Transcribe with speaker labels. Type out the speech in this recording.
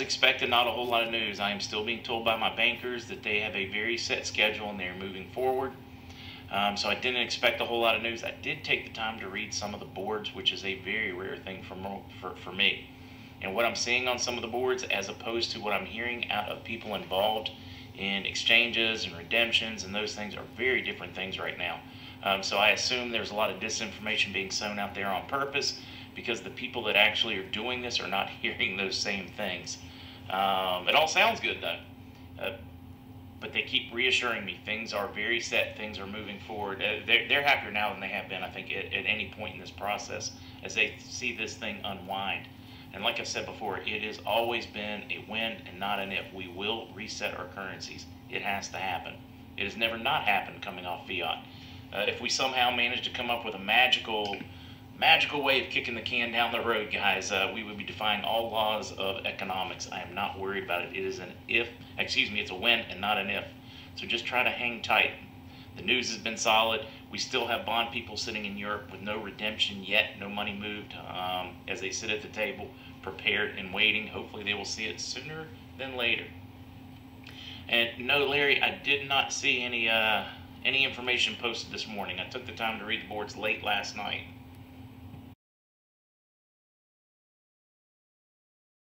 Speaker 1: expected not a whole lot of news. I am still being told by my bankers that they have a very set schedule and they're moving forward. Um, so I didn't expect a whole lot of news. I did take the time to read some of the boards, which is a very rare thing for, for, for me. And what I'm seeing on some of the boards, as opposed to what I'm hearing out of people involved in exchanges and redemptions and those things, are very different things right now. Um, so I assume there's a lot of disinformation being sown out there on purpose because the people that actually are doing this are not hearing those same things. Um, it all sounds good though. Uh, but they keep reassuring me things are very set, things are moving forward. Uh, they're, they're happier now than they have been, I think, at, at any point in this process as they see this thing unwind. And like I said before, it has always been a when and not an if. We will reset our currencies. It has to happen. It has never not happened coming off fiat. Uh, if we somehow manage to come up with a magical magical way of kicking the can down the road, guys, uh, we would be defying all laws of economics. I am not worried about it. It is an if, excuse me, it's a when and not an if. So just try to hang tight. The news has been solid. We still have bond people sitting in Europe with no redemption yet, no money moved, um, as they sit at the table, prepared and waiting. Hopefully they will see it sooner than later. And no, Larry, I did not see any uh, any information posted this morning. I took the time to read the boards late last night.